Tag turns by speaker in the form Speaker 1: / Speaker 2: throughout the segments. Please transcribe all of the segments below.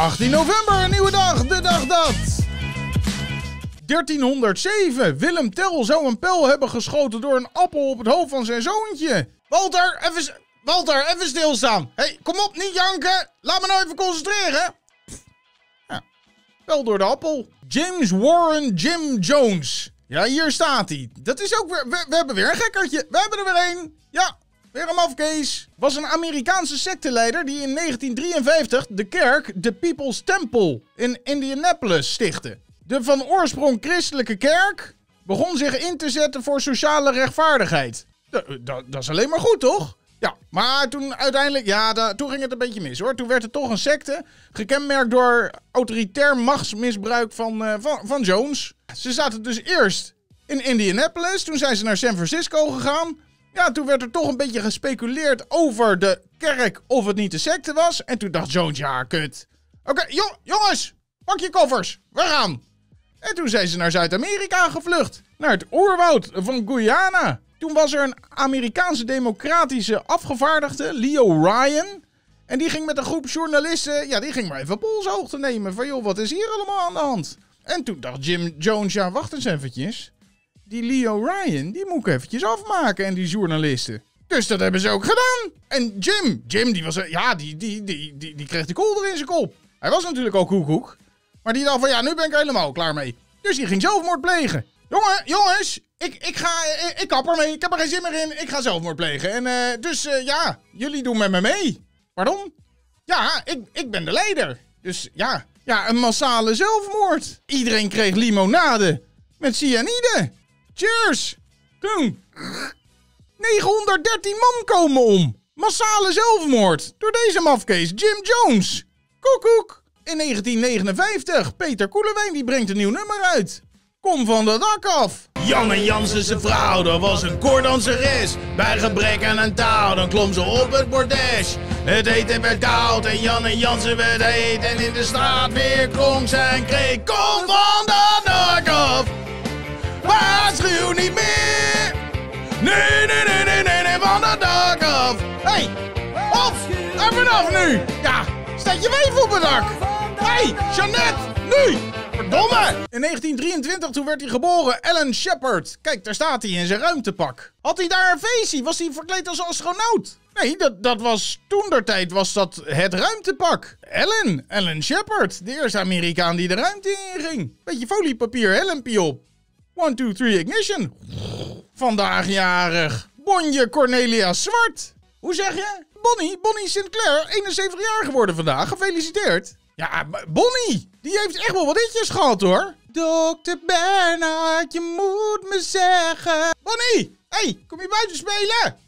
Speaker 1: 18 november, een nieuwe dag, de dag dat... 1307. Willem Tell zou een pijl hebben geschoten door een appel op het hoofd van zijn zoontje. Walter, even, Walter, even stilstaan. hey, kom op, niet janken. Laat me nou even concentreren. Ja, pijl door de appel. James Warren Jim Jones. Ja, hier staat hij. Dat is ook weer... We, we hebben weer een gekkertje. We hebben er weer een. Ja, weer een mafkees. Was een Amerikaanse secteleider die in 1953 de kerk de People's Temple in Indianapolis stichtte. De van oorsprong christelijke kerk begon zich in te zetten voor sociale rechtvaardigheid. Da- da- Dat is alleen maar goed, toch? Ja, maar toen uiteindelijk, ja, da- toen ging het een beetje mis hoor. Toen werd het toch een secte, gekenmerkt door autoritair machtsmisbruik van, eh, van, van Jones. Ze zaten dus eerst in Indianapolis, toen zijn ze naar San Francisco gegaan. Ja, toen werd er toch een beetje gespeculeerd over de kerk of het niet de secte was. En toen dacht Jones, ja, kut. Oké, jo- jongens, pak je koffers, we gaan. En toen zijn ze naar Zuid-Amerika gevlucht. Naar het oerwoud van Guyana. Toen was er een Amerikaanse democratische afgevaardigde, Leo Ryan. En die ging met een groep journalisten, ja, die ging maar even polshoogte nemen. Van joh, wat is hier allemaal aan de hand? En toen dacht Jim Jones, ja, wacht eens eventjes. Die Leo Ryan, die moet ik eventjes afmaken en die journalisten. Dus dat hebben ze ook gedaan. En Jim, Jim, die was, eh, ja, die, die, die, die, die kreeg de kolder in zijn kop. Hij was natuurlijk al koekoek. Maar die dacht van, ja, nu ben ik helemaal klaar mee. Dus die ging zelfmoord plegen. Jongen, jongens, ik, ik ga, ik, ik kap ermee. Ik heb er geen zin meer in. Ik ga zelfmoord plegen. En eh, dus, eh, ja, jullie doen met me mee. Pardon? Ja, ik, ik ben de leider. Dus ja, ja, een massale zelfmoord. Iedereen kreeg limonade met cyanide. Cheers. Toen. 913 man komen om. Massale zelfmoord. Door deze mafkees Jim Jones. Koekoek. In 1959. Peter Koelewijn die brengt een nieuw nummer uit. Kom van de dak af. Jan en Jansen zijn vrouw, dat was een koordanseres. Bij gebrek aan een touw, dan klom ze op het bordes. Het eten werd koud en Jan en Jansen werd heet. En in de straat weer klonk zijn kreet. Kom van de dak af. Niet meer. Nee, nee, nee, nee, nee, nee, van de dak af. Hé, hey, op en vanaf nu. Ja, staat je wijf op het dak. Hé, hey, Jeannette, nu. Verdomme! In 1923 toen werd hij geboren, Alan Shepard. Kijk, daar staat hij in zijn ruimtepak. Had hij daar een feestje? Was hij verkleed als astronaut? Nee, dat, dat was toen der tijd was dat het ruimtepak. Alan, Alan Shepard, de eerste Amerikaan die de ruimte in ging. Beetje foliepapier, helmpje op. 1, 2, 3, ignition. Vandaag jarig. Bonje Cornelia Zwart. Hoe zeg je? Bonnie, Bonnie Sinclair, 71 jaar geworden vandaag. Gefeliciteerd. Ja, Bonnie, die heeft echt wel wat hitjes gehad hoor. Dokter Bernhard, je moet me zeggen. Bonnie, hey, kom je buiten spelen?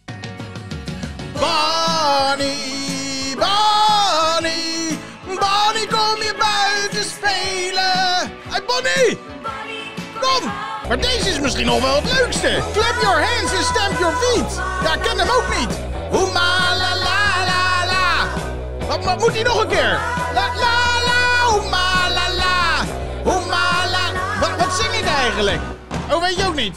Speaker 1: Maar deze is misschien nog wel het leukste. Clap your hands and stamp your feet. Ja, ik ken hem ook niet. Hoema la la la la. Wat, moet hij nog een keer? La la la, hoema la la. Hoema la. Wat, wat zing ik eigenlijk? Oh, weet je ook niet?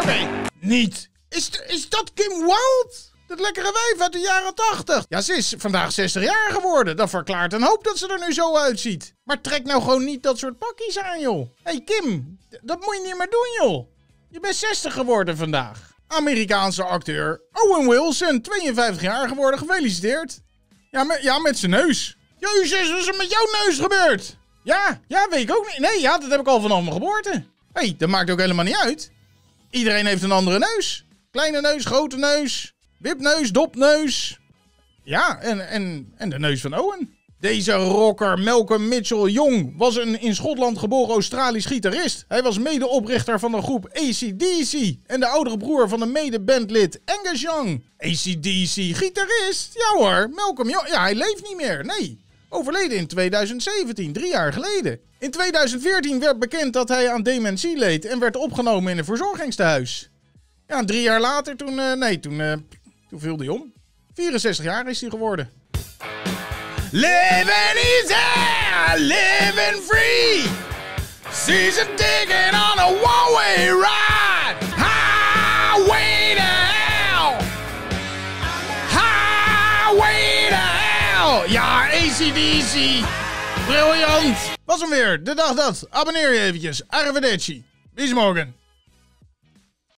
Speaker 1: Oké. Niet. Is, is dat Kim Wilde? Dat lekkere wijf uit de jaren 80. Ja, ze is vandaag 60 jaar geworden. Dat verklaart een hoop dat ze er nu zo uitziet. Maar trek nou gewoon niet dat soort pakjes aan, joh. Hé, hey, Kim, dat moet je niet meer doen, joh. Je bent 60 geworden vandaag. Amerikaanse acteur Owen Wilson, 52 jaar geworden. Gefeliciteerd. Ja, met, ja, met zijn neus. Jezus, wat is er met jouw neus gebeurd? Ja, ja, weet ik ook niet. Nee, ja, dat heb ik al vanaf mijn geboorte. Hé, hey, dat maakt ook helemaal niet uit. Iedereen heeft een andere neus. Kleine neus, grote neus. Wipneus, dopneus. Ja, en, en, en de neus van Owen. Deze rocker Malcolm Mitchell Jong was een in Schotland geboren Australisch gitarist. Hij was medeoprichter van de groep ACDC en de oudere broer van de mede-bandlid Angus Young. ACDC, gitarist? Ja hoor, Malcolm Young. Ja, hij leeft niet meer, nee. Overleden in 2017, drie jaar geleden. In 2014 werd bekend dat hij aan dementie leed en werd opgenomen in een verzorgingstehuis. Ja, drie jaar later, toen, eh, nee, toen, eh, toen viel hij om. 64 jaar is hij geworden. Living easy, living free. Season ticket on a one-way ride. Highway to hell. Highway to hell. Ja, ACDC. Briljant! Was hem weer, de dag dat. Abonneer je eventjes. Arrivederci. Bis morgen.